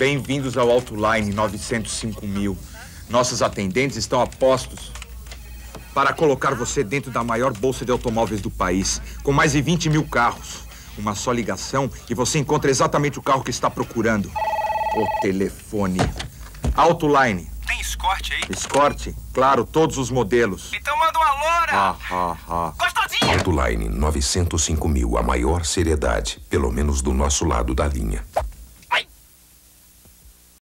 Bem-vindos ao Autoline 905 mil. Nossos atendentes estão a postos para colocar você dentro da maior bolsa de automóveis do país, com mais de 20 mil carros. Uma só ligação e você encontra exatamente o carro que está procurando. O telefone. Autoline. Tem escorte aí? Escorte? Claro, todos os modelos. Então manda uma loura! Ah, ah. ah. ha. Gostosinha! Autoline 905 mil, a maior seriedade, pelo menos do nosso lado da linha.